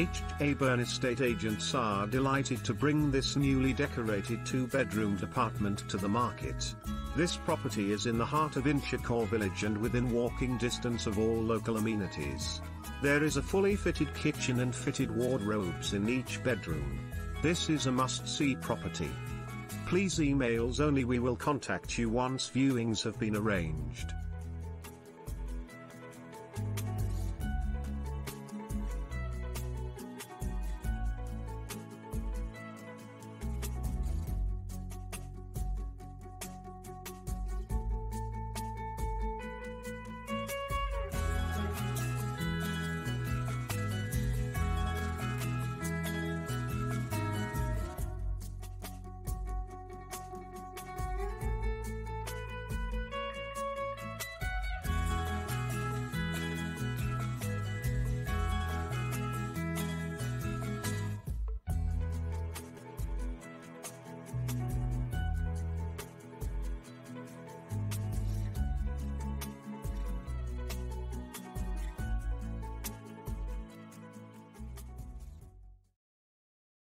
H.A. Byrne estate agents are delighted to bring this newly decorated two-bedroomed apartment to the market. This property is in the heart of Inchicore village and within walking distance of all local amenities. There is a fully fitted kitchen and fitted wardrobes in each bedroom. This is a must-see property. Please emails only we will contact you once viewings have been arranged.